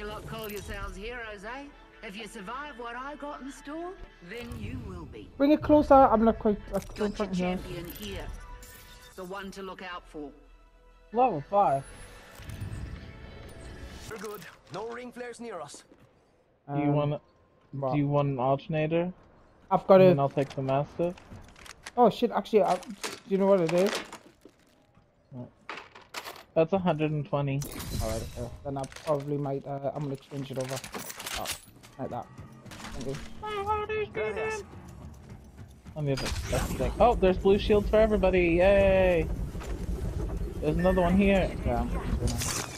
You lot call yourselves heroes, eh? If you survive what I got in store, then you will be. Bring it closer. I'm not quite. I Got don't your front here. champion here. The one to look out for. Level 5. We're good. No ring flares near us. Do you Um, want what? do you want an alternator? I've got it. And a. I'll take the mastiff. Oh shit! Actually, I, do you know what it is? That's 120. Alright, uh, then I probably might. Uh, I'm gonna change it over. Oh, like that. Thank you. Gracias. Let me have it. That's the thing. Oh, there's blue shields for everybody. Yay! There's another one here. Yeah. I'm just gonna-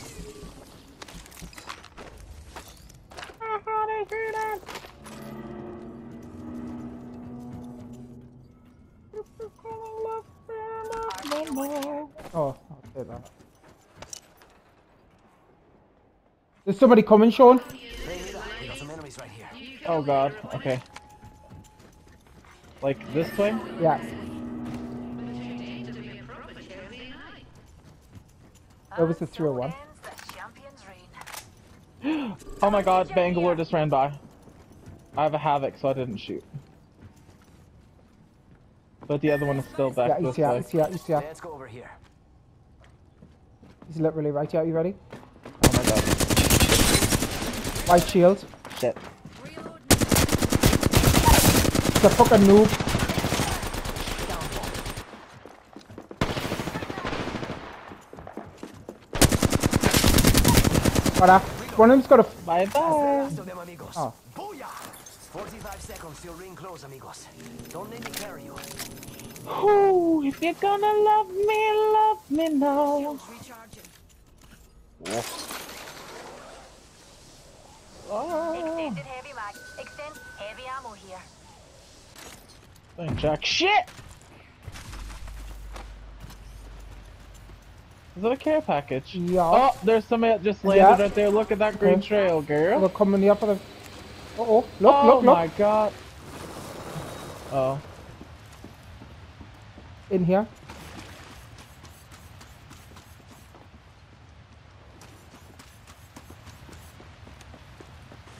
Oh, I'll take that. There's somebody coming, Sean. We got some enemies right here. Oh god. Okay. Like this way? Yeah. Oh, oh that was the 301. Oh my god, Bangalore just ran by. I have a Havoc, so I didn't shoot. But the other one is still back Yeah, this he's here, way. he's here, he's here. Let's go over here. He's literally right here. are You ready? Oh my god. White shield. Shit. It's a fucking noob. Got that. One of them's got a. Bye bye. Last of them, amigos. Oh. 45 seconds till ring close, amigos. Don't let me carry you. Oh, if you're gonna love me, love me now. Recharging. Oh, Extended heavy mag. Extend heavy ammo here. ain't jack shit. Is that a care package? Yeah. Oh, there's somebody that just landed Yeah. right there. Look at that green Okay. trail, girl. Look coming up the. Uh oh. Look, oh look, look. my god. Oh. In here.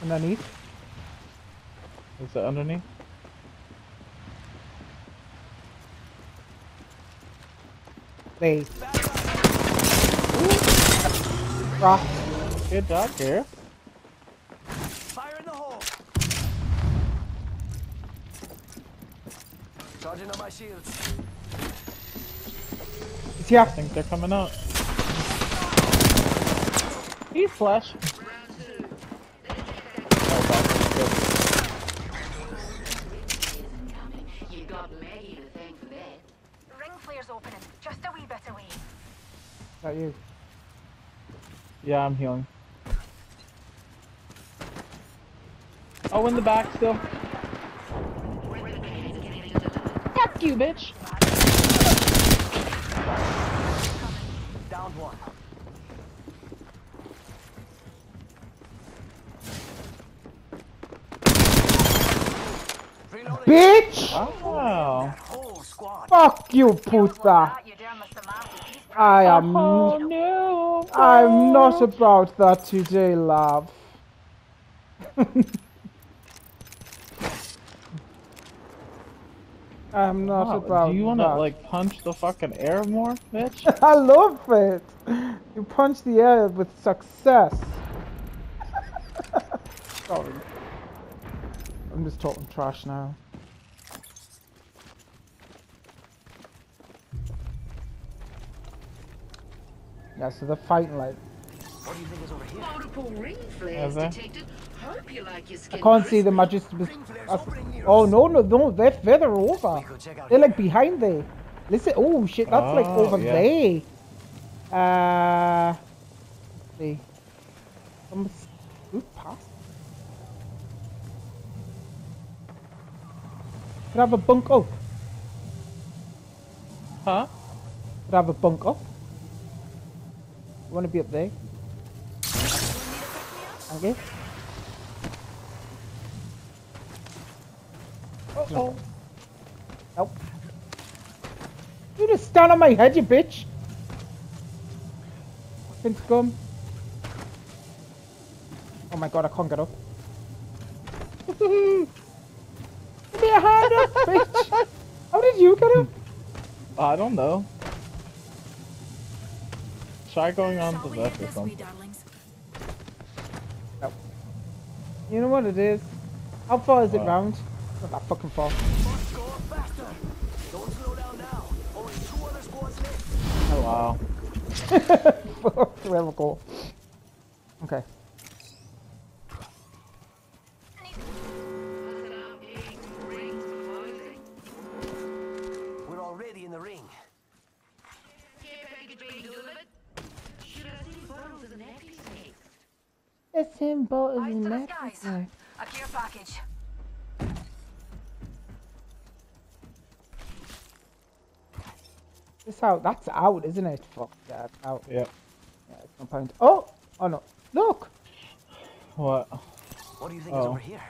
Underneath. Is it underneath? There. Ah, Good job, girl. Fire in the hole! Charging on my shields. he's here. I think they're coming out. He's flash. Oh, that's good. You Maggie to thank for that. Ring flare's opening. Just a wee bit away. Is that you? Yeah, I'm healing. Oh, in the back still. Fuck you, bitch. Down one. Reloading. Bitch! Wow. Fuck you, puta! That you dare Mr. Matthew. He's I am. Oh no. I'm not about that today, love. I'm not Wow, about Do you want wanna like punch the fucking air more, bitch? I love it. You punch the air with success. Sorry. I'm just talking trash now. Yeah, so they're fighting light. What do you think is over here? Multiple ring flares Is detected. Hope you like your I can't see the I just was. I- oh no no no! They're further over. We could check out They're like behind there. Listen. Oh shit! That's like Oh, over yeah. there. Uh. let's see. Some scoot past. Could I have a bunk up? Huh? Could I have a bunk up? You want to be up there? Okay. Uh oh. Nope. You just stand on my head, you bitch. Fucking scum. Oh my god, I can't get up. Give me a hand up, bitch! How did you get up? I don't know. Try going on the left or something. darlings. No. You know what it is? How far is it round? Not that fucking far. Must go faster. Don't It's him, but in to the that. A care package. It's out. That's out, isn't it? Fuck that. Out. Yeah. Yeah, it's no point. Oh! Oh no. Look! What? What do you think is Oh. over here?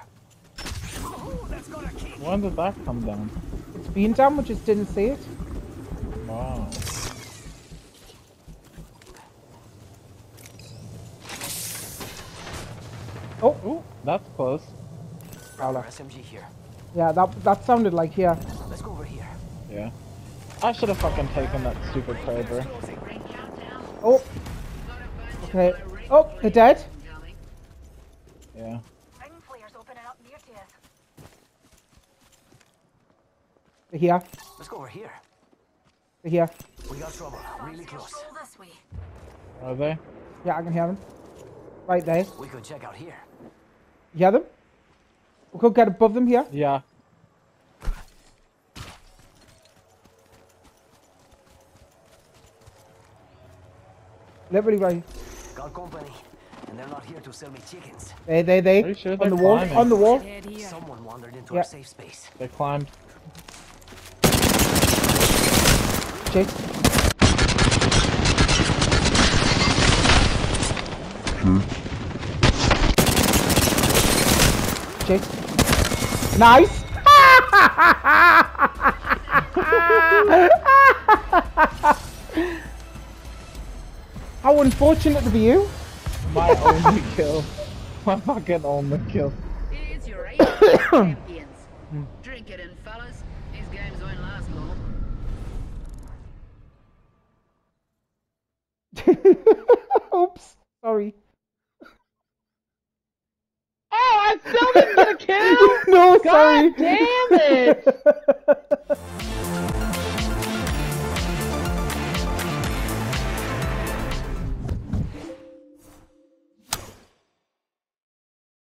Oh, that's gonna kick. When did that come down? It's been down, we just didn't see it. Wow. Oh! Ooh, that's close. Prowler. SMG here. Yeah, that that sounded like here. Let's go over here. Yeah. I should have fucking taken that stupid Kraber. Oh! Okay. Oh, they're dead. Yeah. Ring flares opening up near. They're here. Let's go over here. They're here. We got trouble. Really close. This way. Are they? Yeah, I can hear them. Right there. We could check out here. You hear them? We could get above them here. Yeah. Literally right. Got company. And they're not here to sell me chickens. They, they, they. Are you sure on the wall. climbing? On the wall. Someone wandered into Yeah. our safe space. They climbed. Jake. Hmm? Jake. Nice. How unfortunate to be you. My only kill. My fucking only kill. Here's your eight champions. Drink it in, fellas. These games won't last long. Oops. Sorry. Oh, I still didn't get a kill! no, sorry. God damn it!